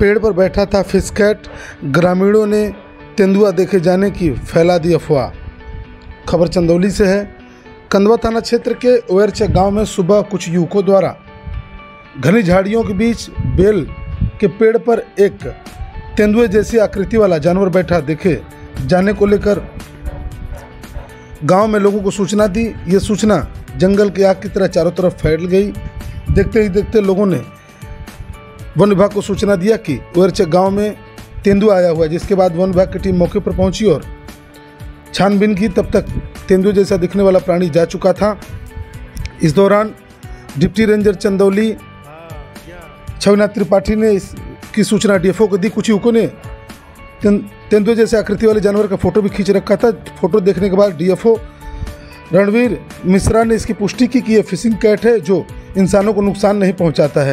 पेड़ पर बैठा था फ़िश कैट ग्रामीणों ने तेंदुआ देखे जाने की फैला दी अफवाह। खबर चंदौली से है। कंदवा थाना क्षेत्र के ओयरचा गाँव में सुबह कुछ युवकों द्वारा घनी झाड़ियों के बीच बेल के पेड़ पर एक तेंदुए जैसी आकृति वाला जानवर बैठा देखे जाने को लेकर गाँव में लोगों को सूचना दी। ये सूचना जंगल की आग की तरह चारों तरफ़ फैल गई। देखते ही देखते लोगों ने वन विभाग को सूचना दिया कि ओरचे गाँव में तेंदुआ आया हुआ है, जिसके बाद वन विभाग की टीम मौके पर पहुँची और छानबीन की तब तक तेंदुए जैसा दिखने वाला प्राणी जा चुका था। इस दौरान डिप्टी रेंजर चंदौली छविनाथ त्रिपाठी ने इसकी सूचना डीएफओ को दी। कुछ युवकों ने तेंदुए जैसे आकृति वाले जानवर का फ़ोटो भी खींच रखा था। फ़ोटो देखने के बाद डीएफओ रणवीर मिश्रा ने इसकी पुष्टि की कि यह फिशिंग कैट है, जो इंसानों को नुकसान नहीं पहुंचाता है।